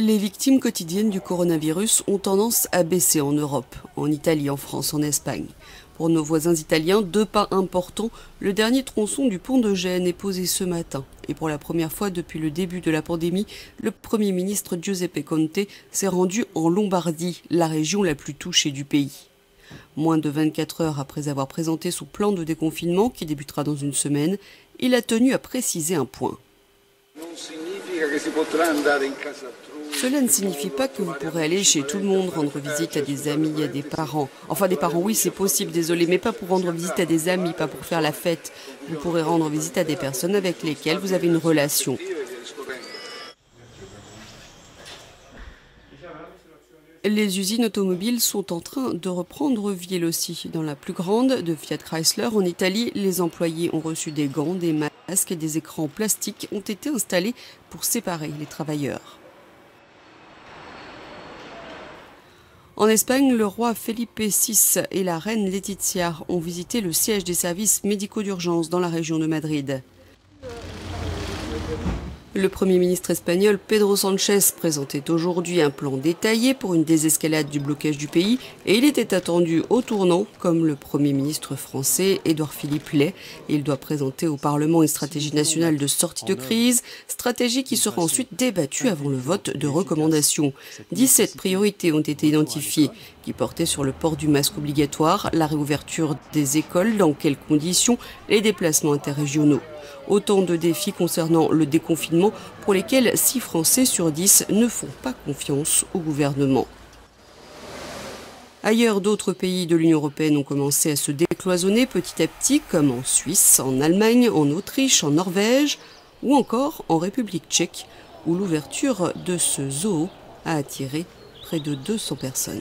Les victimes quotidiennes du coronavirus ont tendance à baisser en Europe, en Italie, en France, en Espagne. Pour nos voisins italiens, deux pas importants, le dernier tronçon du pont de Gênes est posé ce matin. Et pour la première fois depuis le début de la pandémie, le Premier ministre Giuseppe Conte s'est rendu en Lombardie, la région la plus touchée du pays. Moins de 24 heures après avoir présenté son plan de déconfinement qui débutera dans une semaine, il a tenu à préciser un point. Cela ne signifie pas que vous pourrez aller chez tout le monde, rendre visite à des amis, à des parents. Enfin, des parents, oui, c'est possible, désolé, mais pas pour rendre visite à des amis, pas pour faire la fête. Vous pourrez rendre visite à des personnes avec lesquelles vous avez une relation. Les usines automobiles sont en train de reprendre vie aussi. Dans la plus grande de Fiat Chrysler en Italie, les employés ont reçu des gants, des masques et des écrans plastiques ont été installés pour séparer les travailleurs. En Espagne, le roi Felipe VI et la reine Laetitia ont visité le siège des services médicaux d'urgence dans la région de Madrid. Le Premier ministre espagnol Pedro Sánchez présentait aujourd'hui un plan détaillé pour une désescalade du blocage du pays et il était attendu au tournant comme le Premier ministre français Édouard Philippe Lay. Il doit présenter au Parlement une stratégie nationale de sortie de crise, stratégie qui sera ensuite débattue avant le vote de recommandations. 17 priorités ont été identifiées qui portaient sur le port du masque obligatoire, la réouverture des écoles, dans quelles conditions, les déplacements interrégionaux. Autant de défis concernant le déconfinement pour lesquels 6 Français sur 10 ne font pas confiance au gouvernement. Ailleurs, d'autres pays de l'Union européenne ont commencé à se décloisonner petit à petit, comme en Suisse, en Allemagne, en Autriche, en Norvège ou encore en République tchèque, où l'ouverture de ce zoo a attiré près de 200 personnes.